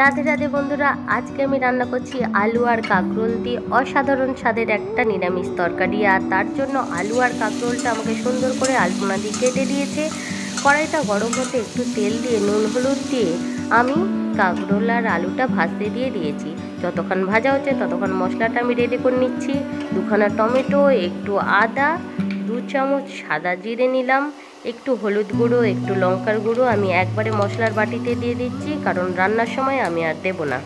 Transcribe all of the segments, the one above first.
রাধে রাধে বন্ধুরা, আজকে আমি রান্না করছি আলু আর কাঁকরোল দিয়ে অসাধারণ স্বাদের একটা নিরামিষ তরকারি। আর তার জন্য আলু আর কাঁকরোলটা আমাকে সুন্দর করে আলপনা দিয়ে কেটে দিয়েছে। কড়াইটা গরম হতে একটু তেল দিয়ে, নুন, হলুদ দিয়ে আমি কাঁকরোল আর আলুটা ভাজতে দিয়ে দিয়েছি। যতক্ষণ ভাজা হচ্ছে ততক্ষণ মশলাটা আমি রেডি করে নিচ্ছি। দুখানা টমেটো, একটু আদা, দু চামচ সাদা জিরে নিলাম। একটু হলুদ গুঁড়ো, একটু লঙ্কার গুঁড়ো আমি একবারে মশলার বাটিতে দিয়ে দিচ্ছি, কারণ রান্নার সময় আমি আর দেবো না।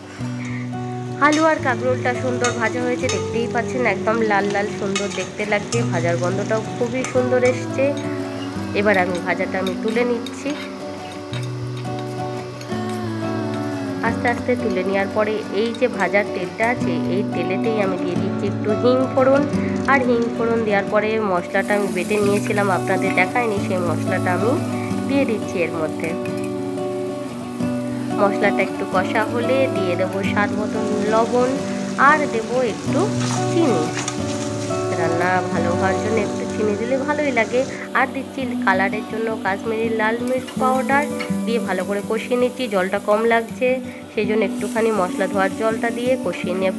আলু আর কাঁকরোলটা সুন্দর ভাজা হয়েছে, দেখতেই পাচ্ছেন একদম লাল লাল সুন্দর দেখতে লাগছে, ভাজার গন্ধটাও খুবই সুন্দর এসছে। এবার আমি ভাজাটা আমি তুলে নিচ্ছি। আস্তে আস্তে তুলে নেওয়ার পরে এই যে ভাজার তেলটা আছে, এই তেলেতেই আমি দিয়ে দিচ্ছি একটু হিং ফোড়ন আর হিং ফোড়ন দেওয়ার পরে মশলাটা আমি বেটে নিয়েছিলাম, আপনাদের দেখায়নি, সেই মশলাটা আমি দিয়ে দিচ্ছি এর মধ্যে। মশলাটা একটু কষা হলে দিয়ে দেবো স্বাদ মতন লবণ আর দেবো একটু চিনি। রান্না ভালো হওয়ার জন্য একটু চিনি দিলে ভালোই লাগে। আর দিচ্ছি কালারের জন্য কাশ্মীরি লাল মির্চ পাউডার দিয়ে ভালো করে কষিয়ে নিচ্ছি, জলটা কম লাগছে। সেই জন্য একটুখানি মশলা ধোয়ার জলটা দিয়ে কষিয়ে নেব।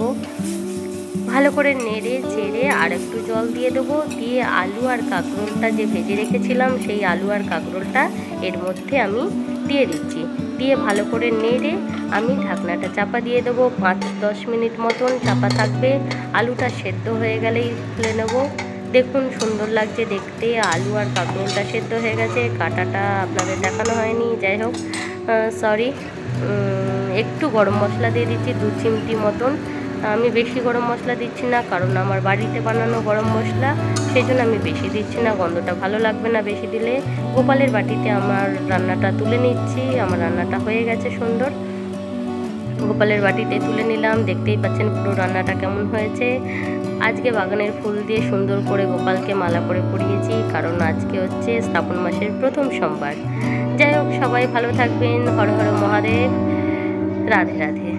ভালো করে নেড়ে চেড়ে আর একটু জল দিয়ে দেবো। দিয়ে আলু আর কাঁকরোলটা যে ভেজে রেখেছিলাম, সেই আলু আর কাঁকরোলটা এর মধ্যে আমি দিয়ে দিচ্ছি। দিয়ে ভালো করে নেড়ে আমি ঢাকনাটা চাপা দিয়ে দেবো। পাঁচ দশ মিনিট মতন চাপা থাকবে। আলুটা সেদ্ধ হয়ে গেলেই খুলে নেব। দেখুন সুন্দর লাগছে দেখতে। আলু আর কাঁকরোলটা সেদ্ধ হয়ে গেছে। কাটাটা আপনাদের দেখানো হয়নি। যাই হোক সরি একটু গরম মশলা দিয়ে দিচ্ছি দু চিমটি মতন। আমি বেশি গরম মশলা দিচ্ছি না, কারণ আমার বাড়িতে বানানো গরম মশলা, সেই জন্য আমি বেশি দিচ্ছি না, গন্ধটা ভালো লাগবে না বেশি দিলে। গোপালের বাটিতে আমার রান্নাটা তুলে নিচ্ছি, আমার রান্নাটা হয়ে গেছে সুন্দর। গোপালের বাটিতে তুলে নিলাম, দেখতেই পাচ্ছেন পুরো রান্নাটা কেমন হয়েছে। আজকে বাগানের ফুল দিয়ে সুন্দর করে গোপালকে মালা করে পরিয়েছি, কারণ আজকে হচ্ছে শ্রাবণ মাসের প্রথম সোমবার। যাই হোক, সবাই ভালো থাকবেন, হর হর মহাদেব। রাধে রাধে।